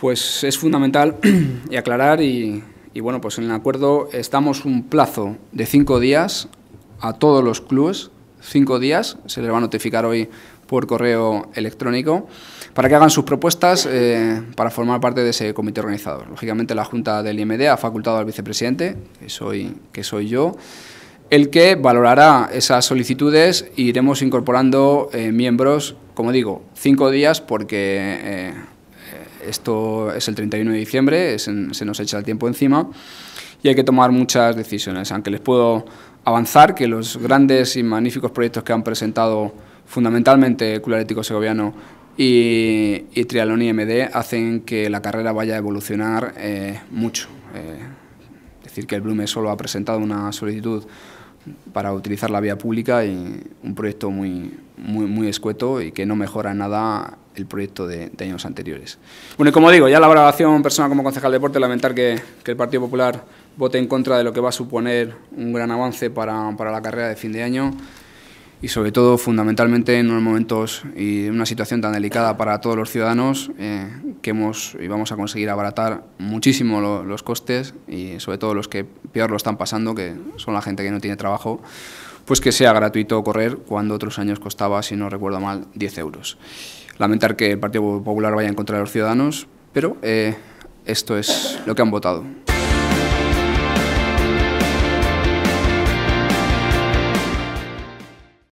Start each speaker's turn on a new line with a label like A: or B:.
A: Pues es fundamental y aclarar y, bueno, pues en el acuerdo estamos un plazo de cinco días a todos los clubes, cinco días, se les va a notificar hoy por correo electrónico, para que hagan sus propuestas eh, para formar parte de ese comité organizador. Lógicamente la Junta del IMD ha facultado al vicepresidente, que soy, que soy yo, el que valorará esas solicitudes e iremos incorporando eh, miembros, como digo, cinco días porque... Eh, esto es el 31 de diciembre, se nos echa el tiempo encima y hay que tomar muchas decisiones, aunque les puedo avanzar que los grandes y magníficos proyectos que han presentado fundamentalmente Club Atlético Segoviano y, y Triatlón IMD hacen que la carrera vaya a evolucionar eh, mucho. Eh, decir que el Blume solo ha presentado una solicitud para utilizar la vía pública y un proyecto muy, muy, escueto y que no mejora nada el proyecto de, años anteriores. Bueno, y como digo, ya la valoración personal como concejal de deporte, lamentar que, el Partido Popular vote en contra de lo que va a suponer un gran avance para, para la carrera de fin de año y sobre todo fundamentalmente en unos momentos y una situación tan delicada para todos los ciudadanos eh, que hemos y vamos a conseguir abaratar muchísimo los costes y sobre todo los que peor lo están pasando, que son la gente que no tiene trabajo, pues que sea gratuito correr cuando otros años costaba, si no recuerdo mal, 10 euros. Lamentar que el Partido Popular vaya en contra de los ciudadanos, pero eh, esto es lo que han votado.